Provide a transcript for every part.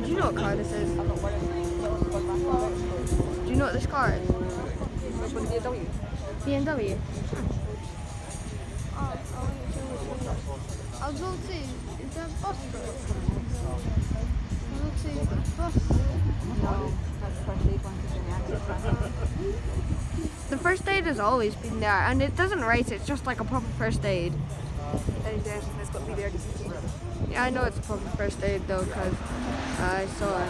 Do you know what car this is? Do you know what this car is? BMW. I'll go see. Is there a bus? I'll go the bus. The first aid has always been there, and it doesn't race. It's just like a proper first aid. Yeah, I know it's a proper first aid though, because I saw it.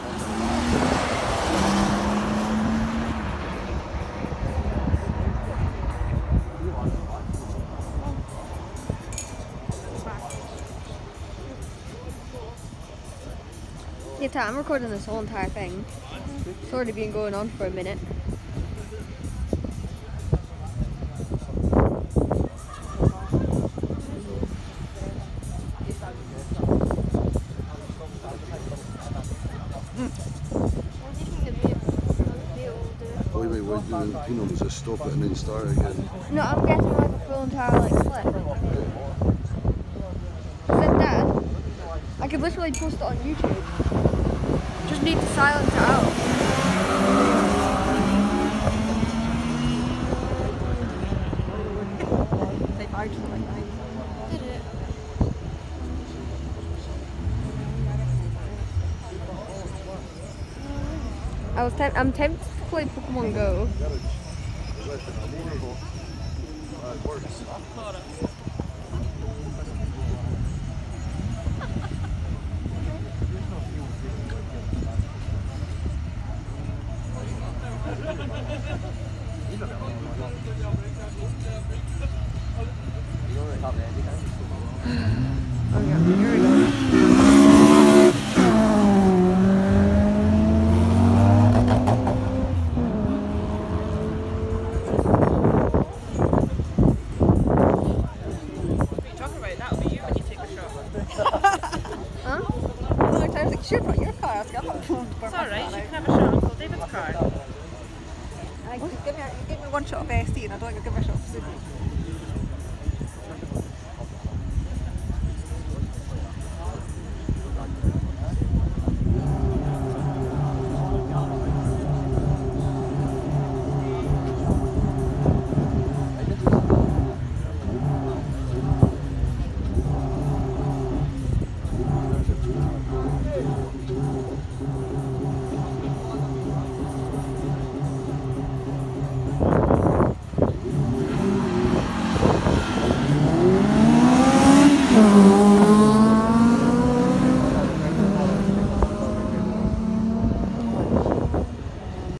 Yeah, I'm recording this whole entire thing. It's already been going on for a minute. Older? Wait, wait, wait, the you know, just stop it and then start again. No, I'm getting like a full entire like clip. Said Dad, I could literally post it on YouTube. Just need to silence it out. I was temp- I'm tempted play Pokemon Go. Here we go. Other times, like, sure, put your car. I was like, I'm not going to It's alright, you can have a shot Uncle David's car. Give me, give me one shot of ST and I don't like give me a shot of Suzuki.